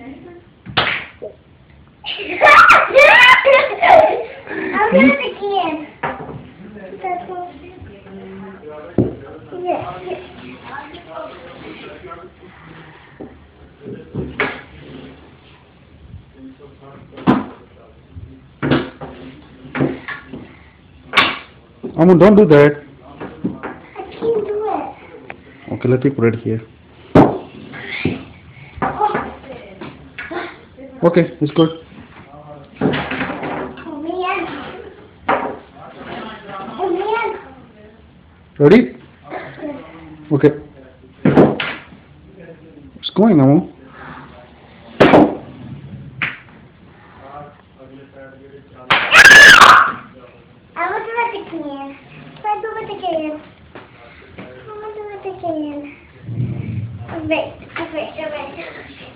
I'm gonna again. Ammu, don't do that. I can't do it. Okay, let me put it here. Okay, it's good. Ready? Okay. It's going, Ammu. I it again. I'll do it again. I will do it again. Wait, wait, wait.